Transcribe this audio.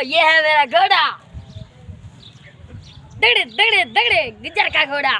ये है मेरा घोड़ा। दगड़े दगड़े दगड़े गिजर का घोड़ा।